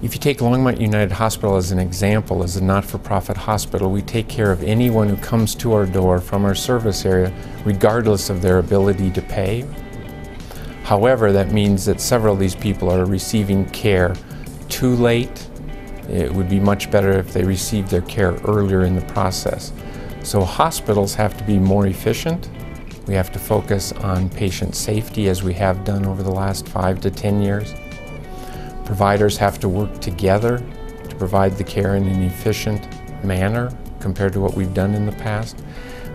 If you take Longmont United Hospital as an example, as a not-for-profit hospital, we take care of anyone who comes to our door from our service area, regardless of their ability to pay. However, that means that several of these people are receiving care too late. It would be much better if they received their care earlier in the process. So hospitals have to be more efficient. We have to focus on patient safety as we have done over the last five to 10 years. Providers have to work together to provide the care in an efficient manner compared to what we've done in the past.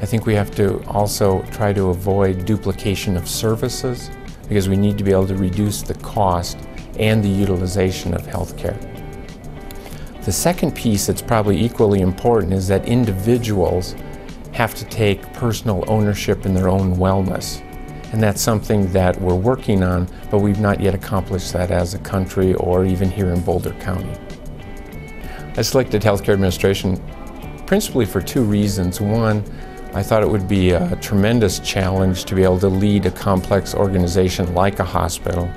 I think we have to also try to avoid duplication of services because we need to be able to reduce the cost and the utilization of healthcare. The second piece that's probably equally important is that individuals have to take personal ownership in their own wellness. And that's something that we're working on, but we've not yet accomplished that as a country or even here in Boulder County. I selected healthcare administration principally for two reasons. One, I thought it would be a tremendous challenge to be able to lead a complex organization like a hospital.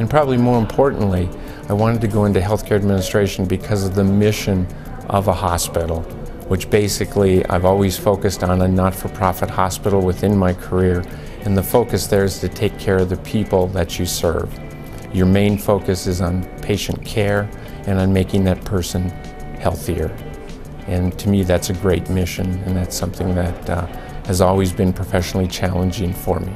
And probably more importantly, I wanted to go into healthcare administration because of the mission of a hospital, which basically I've always focused on a not-for-profit hospital within my career and the focus there is to take care of the people that you serve. Your main focus is on patient care and on making that person healthier. And to me, that's a great mission, and that's something that uh, has always been professionally challenging for me.